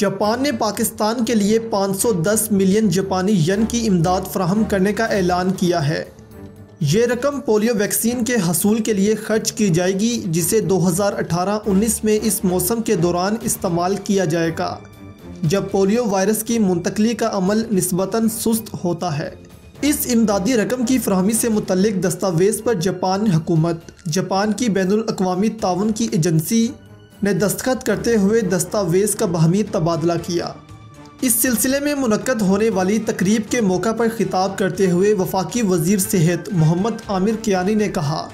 Japan نے پاکستان کے لیے پانچ سو دس ملین جاپانی ین کی امداد فراہم کرنے کا اعلان کیا ہے۔ یہ رقم پولیو ویکسین کے حصول کے لیے خرچ کی جائے گی، جسے دو ہزار اٹھارہ انیس میں اس موسم کے دوران استعمال کیا جائے گا۔ جب پولیو وائرس کی منتقلی کا عمل نسبتاً سست ہوتا ہے۔ اس امدادی رقم کی فراہمی سے متعلق دستاویز پر جاپان حکومت، جاپان کی بین الاقوامی تعاون کی ایجنسی نے دستخط کرتے ہوئے دستاویز کا باہمی تبادلہ کیا۔ اس سلسلے میں منعقد ہونے والی تقریب کے موقع پر خطاب کرتے ہوئے وفاقی وزیر صحت محمد عامر کیانی نے کہا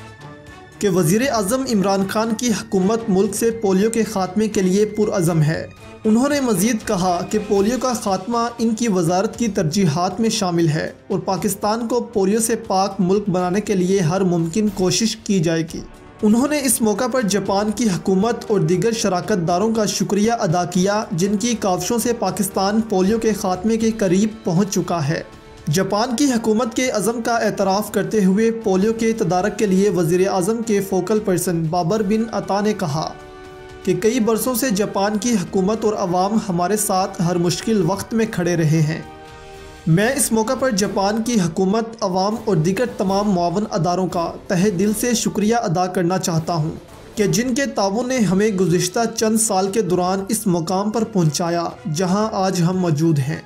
کہ وزیر اعظم عمران خان کی حکومت ملک سے پولیو کے خاتمے کے لیے پرعزم ہے۔ انہوں نے مزید کہا کہ پولیو کا خاتمہ ان کی وزارت کی ترجیحات میں شامل ہے اور پاکستان کو پولیو سے پاک ملک بنانے کے لیے ہر ممکن کوشش کی جائے گی۔ انہوں نے اس موقع پر جاپان کی حکومت اور دیگر شراکت داروں کا شکریہ ادا کیا، جن کی کاوشوں سے پاکستان پولیو کے خاتمے کے قریب پہنچ چکا ہے۔ جاپان کی حکومت کے عزم کا اعتراف کرتے ہوئے پولیو کے تدارک کے لیے وزیر اعظم کے فوکل پرسن بابر بن عطا نے کہا کہ کئی برسوں سے جاپان کی حکومت اور عوام ہمارے ساتھ ہر مشکل وقت میں کھڑے رہے ہیں۔ میں اس موقع پر جاپان کی حکومت، عوام اور دیگر تمام معاون اداروں کا تہ دل سے شکریہ ادا کرنا چاہتا ہوں کہ جن کے تعاون نے ہمیں گزشتہ چند سال کے دوران اس مقام پر پہنچایا جہاں آج ہم موجود ہیں۔